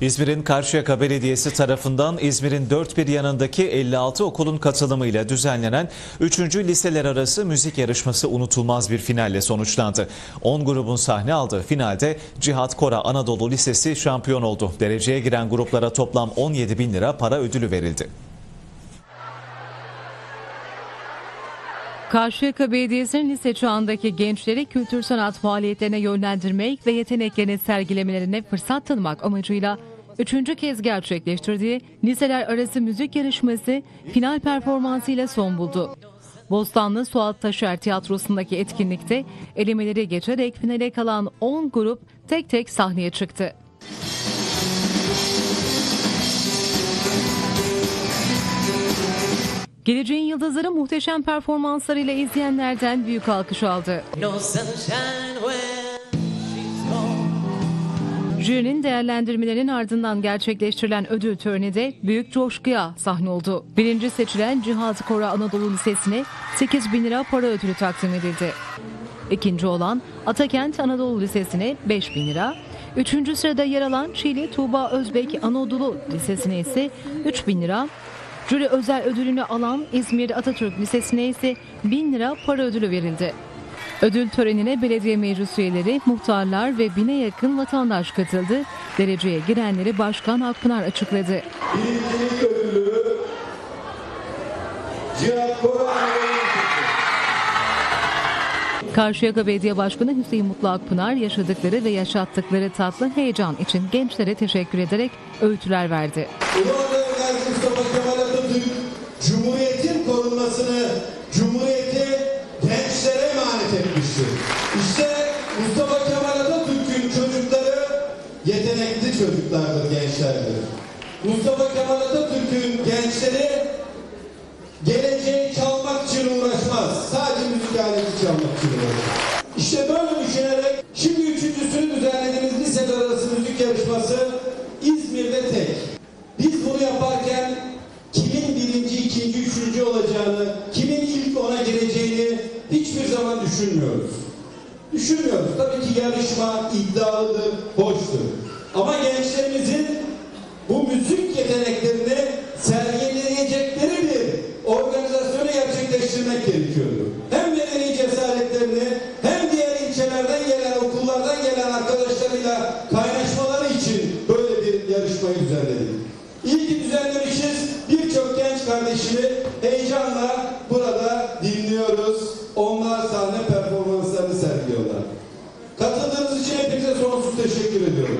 İzmir'in Karşıyaka Belediyesi tarafından İzmir'in dört bir yanındaki 56 okulun katılımıyla düzenlenen 3. liseler arası müzik yarışması unutulmaz bir finalle sonuçlandı. 10 grubun sahne aldığı finalde Cihat Kora Anadolu Lisesi şampiyon oldu. Dereceye giren gruplara toplam 17 bin lira para ödülü verildi. Karşıyaka Belediyesi'nin lise çağındaki gençleri kültür sanat faaliyetlerine yönlendirmek ve yeteneklerini sergilemelerine fırsat tanımak amacıyla üçüncü kez gerçekleştirdiği liseler arası müzik yarışması final performansıyla son buldu. Bostanlı Suat Taşer Tiyatrosu'ndaki etkinlikte elemeleri geçerek finale kalan 10 grup tek tek sahneye çıktı. Geleceğin yıldızları muhteşem performanslarıyla izleyenlerden büyük alkış aldı. No. Jürinin değerlendirmelerinin ardından gerçekleştirilen ödül töreni de büyük coşkuya sahne oldu. Birinci seçilen Cihat Kora Anadolu Lisesi'ne 8 bin lira para ödülü takdim edildi. İkinci olan Atakent Anadolu Lisesi'ne 5 bin lira. Üçüncü sırada yer alan Çiğli Tuğba Özbek Anadolu Lisesi'ne ise 3 bin lira. Jüri özel ödülünü alan İzmir Atatürk Lisesi'ne ise 1000 lira para ödülü verildi. Ödül törenine belediye meclis üyeleri, muhtarlar ve bine yakın vatandaş katıldı. Dereceye girenleri Başkan Akpınar açıkladı. birincilik ödülü Cihat Karşıyaka Belediye Başkanı Hüseyin Mutlu Akpınar yaşadıkları ve yaşattıkları tatlı heyecan için gençlere teşekkür ederek öğütler verdi. Mustafa Atatürk Cumhuriyetin korunmasını Cumhuriyeti gençlere emanet etmiştir. İşte Mustafa Kemal Atatürk'ün çocukları yetenekli çocuklardır, gençlerdir. Mustafa Kemal Atatürk'ün gençleri geleceği çalmak için uğraşmaz. Sadece müzik aleti çalmak için uğraşır. İşte böyle düşünmüyoruz. Düşünmüyoruz. Tabii ki yarışma iddialıdır, hoştur. Ama gençlerimizin bu müzik yeteneklerini kardeşimi heyecanla burada dinliyoruz. Onlar sahne performanslarını sergiliyorlar. Katıldığınız için hepinize sonsuz teşekkür ediyorum.